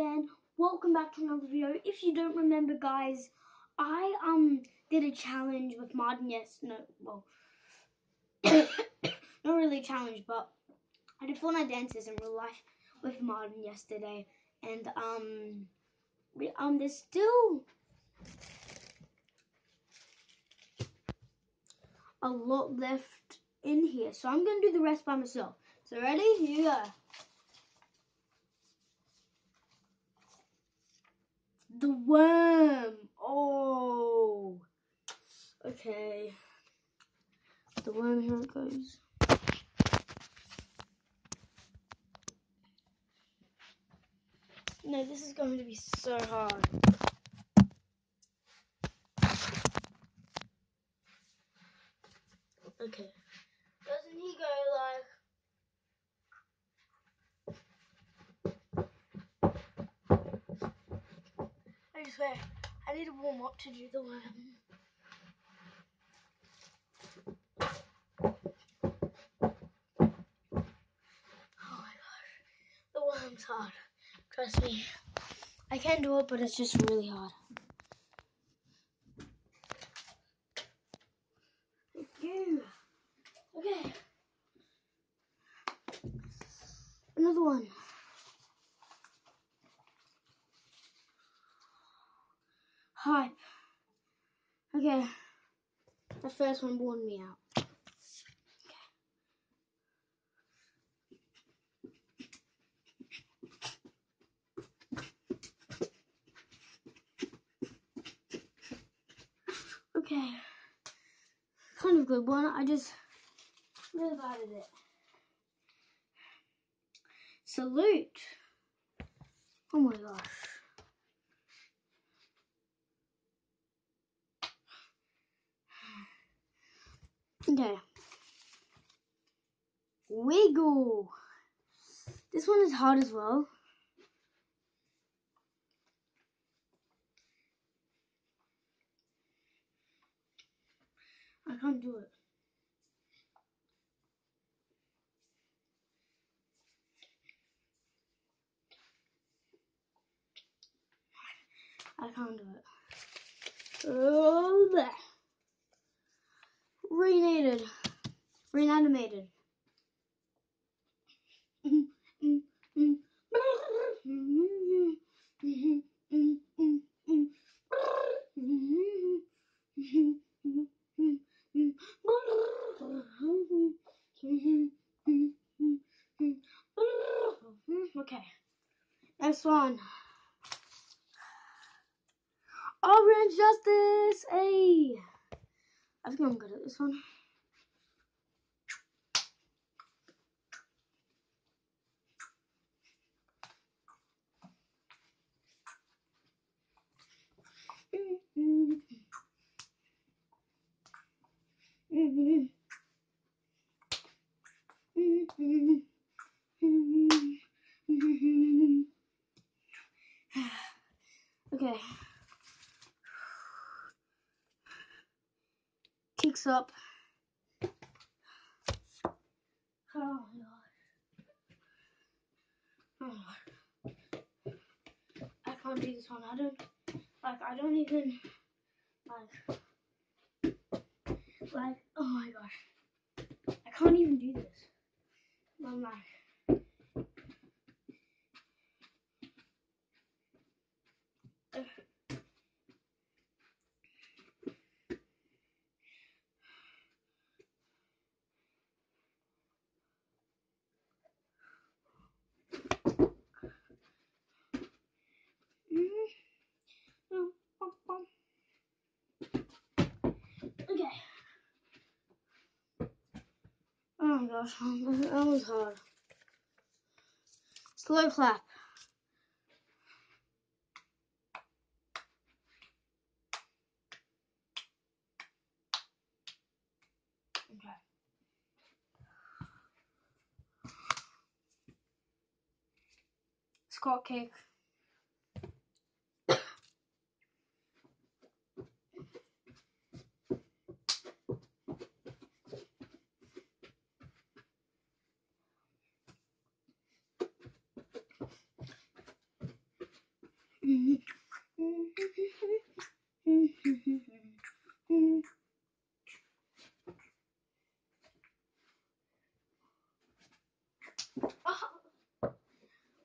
Ben. Welcome back to another video. If you don't remember, guys, I um did a challenge with Martin. Yes, no, well, not really a challenge, but I did Fortnite dances in real life with Martin yesterday, and um, we, um, there's still a lot left in here, so I'm gonna do the rest by myself. So ready? Here you go. The worm. Oh. Okay. The worm, here it goes. No, this is going to be so hard. Okay. Doesn't he go like I swear, I need to warm up to do the worm. Oh my gosh, the worm's hard. Trust me. I can do it, but it's just really hard. Thank you. Okay. Another one. Hype. Okay. The first one warned me out. Okay. Kind of good one. I just really bad it. Salute. Oh my gosh. Okay. Wiggle. This one is hard as well. I can't do it. I can't do it. Oh, there. Renated. Reanimated. Okay. Next one. Orange Justice! Hey! I think I'm good at this one. Okay. Kicks up. Oh god. Oh. I can't do this one. I don't like I don't even like like oh my gosh. I can't even do this. I'm like Okay. Oh my gosh, that was hard. Slow clap. Okay. Scott cake.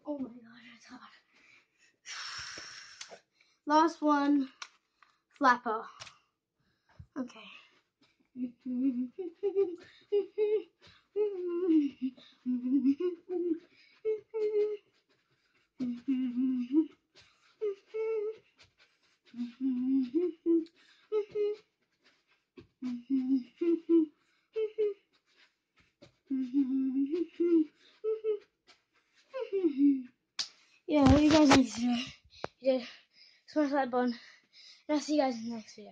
Oh my gosh, it's hot. Last one, flapper. Okay. yeah, hope you guys enjoyed. You did. Smash that button. And I'll see you guys in the next video.